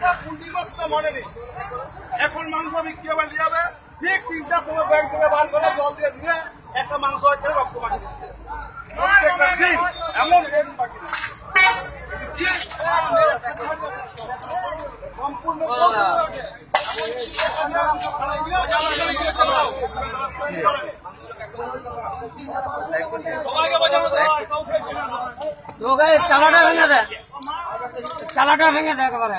একটা কুন্ডি মনে নেই এখন মাংস বিক্রি হবে নিয়ে যাবে ঠিক তিনটার সময় ব্যাংক থেকে বার করে জল দিয়ে দিয়ে একটা মাংস হচ্ছে রক্ত মাটি দিচ্ছে। প্রত্যেকটা দিন এমন দিন বাকি সম্পূর্ণ চালাটা ভেঙে দেয় চালাটা ভেঙে দেয় একেবারে।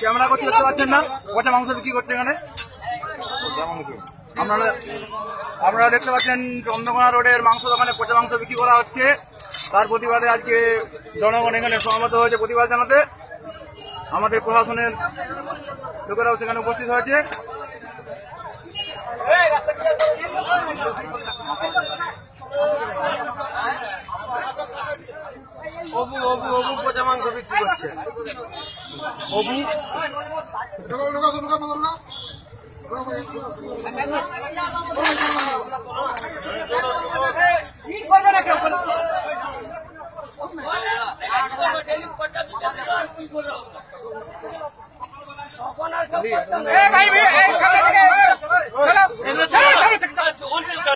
ক্যামেরা করছি দেখতে পাচ্ছেন না? পচা মাংস বিক্রি করছে এখানে? আপনারা আপনারা দেখতে পাচ্ছেন চন্দ্রকোনা রোডের মাংস দোকানে পচা মাংস বিক্রি করা হচ্ছে? তার প্রতিবাদে আজকে জনগণ এখানে সহমত হয়েছে প্রতিবাদ জানাতে। আমাদের প্রশাসনের লোকেরাও সেখানে উপস্থিত হয়েছে। অবু অবু অবু পচা মাংস বিক্রি করছে। অবু এই ভাই, बोल रहा हूँ